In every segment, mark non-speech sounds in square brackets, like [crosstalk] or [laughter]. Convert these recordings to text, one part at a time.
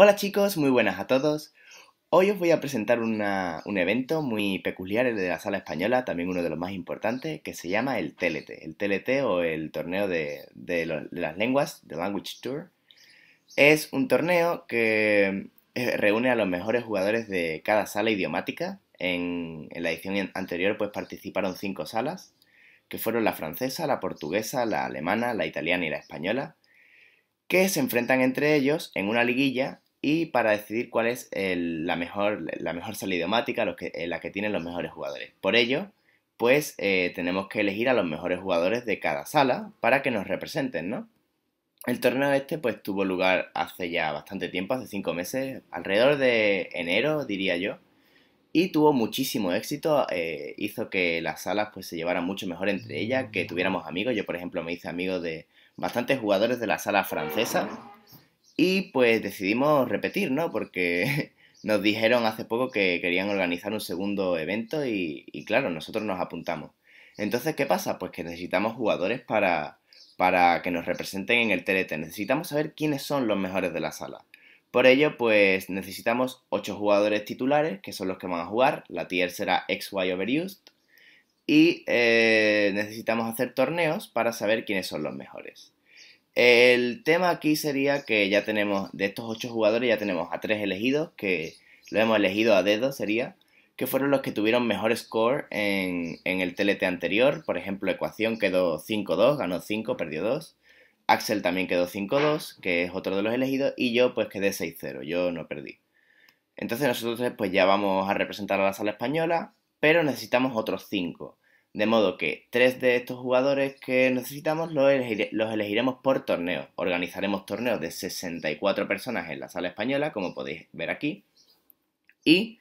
Hola chicos, muy buenas a todos. Hoy os voy a presentar un evento muy peculiar, el de la sala española, también uno de los más importantes, que se llama el TLT. El TLT o el torneo de, las lenguas, The Language Tour. Es un torneo que eh, reúne a los mejores jugadores de cada sala idiomática. En, en la edición anterior pues participaron cinco salas, que fueron la francesa, la portuguesa, la alemana, la italiana y la española que se enfrentan entre ellos en una liguilla y para decidir cuál es la, mejor, la mejor sala idiomática, la que tienen los mejores jugadores. Por ello, pues eh, tenemos que elegir a los mejores jugadores de cada sala para que nos representen, ¿no? El torneo este pues tuvo lugar hace ya bastante tiempo, hace cinco meses, alrededor de enero diría yo, y tuvo muchísimo éxito, eh, hizo que las salas pues se llevaran mucho mejor entre ellas, que tuviéramos amigos, yo por ejemplo me hice amigo de bastantes jugadores de la sala francesa y pues decidimos repetir, ¿no? Porque [laughs] nos dijeron hace poco que querían organizar un segundo evento y, claro, nosotros nos apuntamos. Entonces, ¿qué pasa? Pues que necesitamos jugadores para, para que nos representen en el TLT. Necesitamos saber quiénes son los mejores de la sala. Por ello, pues necesitamos 8 jugadores titulares, que son los que van a jugar. La tier será XY Overused y eh, necesitamos hacer torneos para saber quiénes son los mejores. El tema aquí sería que ya tenemos, de estos ocho jugadores, ya tenemos a tres elegidos, que lo hemos elegido a dedo, sería, que fueron los que tuvieron mejor score en, el TLT anterior. Por ejemplo, Ecuación quedó 5-2, ganó 5, perdió 2. Axel también quedó 5-2, que es otro de los elegidos, y yo pues quedé 6-0, yo no perdí. Entonces nosotros pues ya vamos a representar a la sala española, pero necesitamos otros 5. De modo que tres de estos jugadores que necesitamos los, elegiremos por torneo. Organizaremos torneos de 64 personas en la sala española, como podéis ver aquí. Y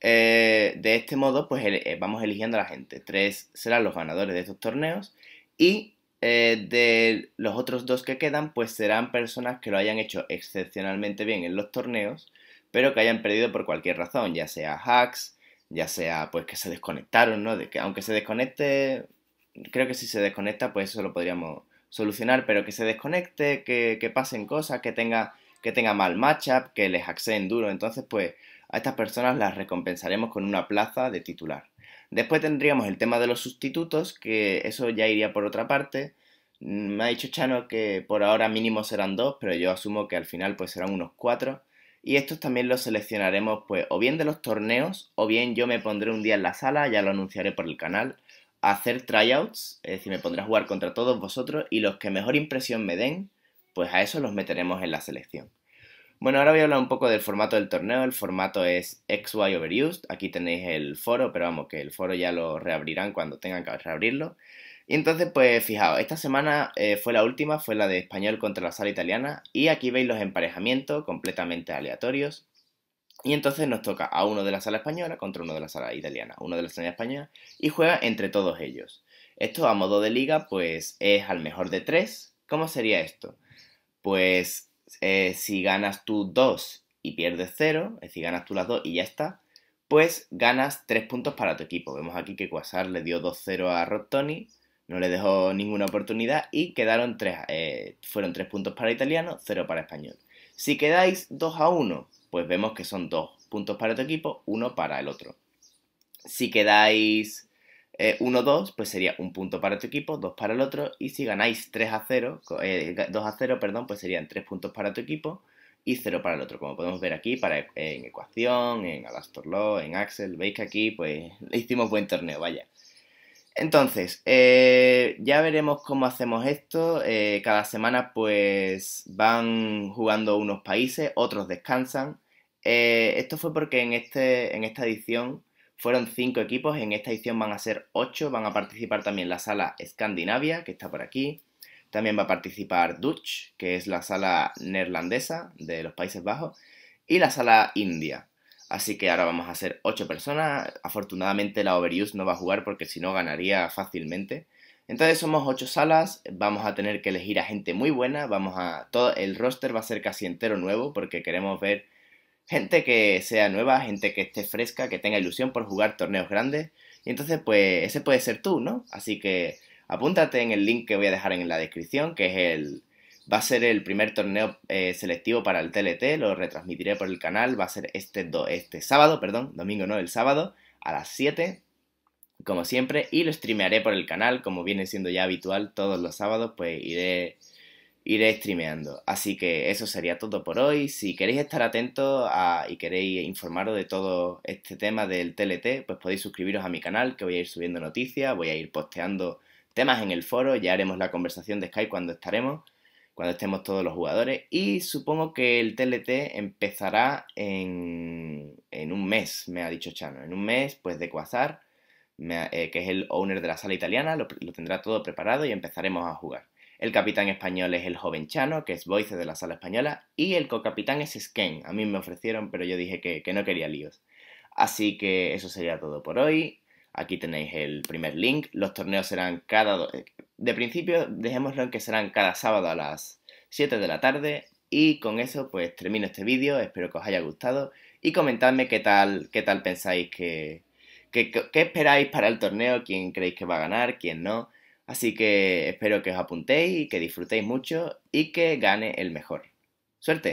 eh, de este modo, pues eh, vamos eligiendo a la gente. Tres serán los ganadores de estos torneos. Y eh, de los otros dos que quedan, pues serán personas que lo hayan hecho excepcionalmente bien en los torneos, pero que hayan perdido por cualquier razón, ya sea hacks, ya sea pues que se desconectaron, ¿no? De que aunque se desconecte, creo que si se desconecta pues eso lo podríamos solucionar, pero que se desconecte, que, que pasen cosas, que tenga, que tenga mal matchup, que les hackseen duro, entonces pues a estas personas las recompensaremos con una plaza de titular. Después tendríamos el tema de los sustitutos, que eso ya iría por otra parte. Me ha dicho Chano que por ahora mínimo serán dos, pero yo asumo que al final pues serán unos cuatro. Y estos también los seleccionaremos pues o bien de los torneos o bien yo me pondré un día en la sala, ya lo anunciaré por el canal, a hacer tryouts, es decir, me pondré a jugar contra todos vosotros y los que mejor impresión me den, pues a eso los meteremos en la selección. Bueno, ahora voy a hablar un poco del formato del torneo. El formato es XY Overused. Aquí tenéis el foro, pero vamos, que el foro ya lo reabrirán cuando tengan que reabrirlo. Y entonces, pues fijaos, esta semana eh, fue la última, fue la de español contra la sala italiana, y aquí veis los emparejamientos completamente aleatorios. Y entonces nos toca a uno de la sala española contra uno de la sala italiana, uno de la sala española, y juega entre todos ellos. Esto a modo de liga, pues es al mejor de tres. ¿Cómo sería esto? Pues eh, si ganas tú dos y pierdes cero, es decir, ganas tú las dos y ya está, pues ganas tres puntos para tu equipo. Vemos aquí que Quasar le dio 2-0 a Rod Tony, no le dejó ninguna oportunidad y quedaron tres, eh, fueron tres puntos para italiano, cero para español. Si quedáis 2 a 1, pues vemos que son dos puntos para tu equipo, uno para el otro. Si quedáis 1-2, eh, pues sería un punto para tu equipo, dos para el otro. Y si ganáis 3 a 0, 2 eh, a 0, perdón, pues serían tres puntos para tu equipo y 0 para el otro. Como podemos ver aquí para, en ecuación, en Alastor Law, en Axel, veis que aquí pues hicimos buen torneo, vaya. Entonces, eh, ya veremos cómo hacemos esto. Eh, cada semana pues van jugando unos países, otros descansan. Eh, esto fue porque en, este, en esta edición fueron cinco equipos, en esta edición van a ser ocho, van a participar también la sala Escandinavia, que está por aquí. También va a participar Dutch, que es la sala neerlandesa de los Países Bajos, y la sala India. Así que ahora vamos a ser 8 personas. Afortunadamente la Overuse no va a jugar porque si no ganaría fácilmente. Entonces somos 8 salas, vamos a tener que elegir a gente muy buena, vamos a todo el roster va a ser casi entero nuevo porque queremos ver gente que sea nueva, gente que esté fresca, que tenga ilusión por jugar torneos grandes. Y entonces pues ese puede ser tú, ¿no? Así que apúntate en el link que voy a dejar en la descripción, que es el Va a ser el primer torneo eh, selectivo para el TLT, lo retransmitiré por el canal, va a ser este, este sábado, perdón, domingo no, el sábado, a las 7, como siempre, y lo streamearé por el canal, como viene siendo ya habitual todos los sábados, pues iré, iré streameando. Así que eso sería todo por hoy. Si queréis estar atentos y queréis informaros de todo este tema del TLT, pues podéis suscribiros a mi canal, que voy a ir subiendo noticias, voy a ir posteando temas en el foro, ya haremos la conversación de Skype cuando estaremos cuando estemos todos los jugadores. Y supongo que el TLT empezará en, en un mes, me ha dicho Chano. En un mes, pues de Quasar, eh, que es el owner de la sala italiana, lo, tendrá todo preparado y empezaremos a jugar. El capitán español es el joven Chano, que es voice de la sala española, y el co-capitán es Sken. A mí me ofrecieron, pero yo dije que, que no quería líos. Así que eso sería todo por hoy. Aquí tenéis el primer link. Los torneos serán cada de principio dejémoslo en que serán cada sábado a las 7 de la tarde y con eso pues termino este vídeo, espero que os haya gustado y comentadme qué tal, qué tal pensáis que, qué esperáis para el torneo, quién creéis que va a ganar, quién no. Así que espero que os apuntéis y que disfrutéis mucho y que gane el mejor. Suerte.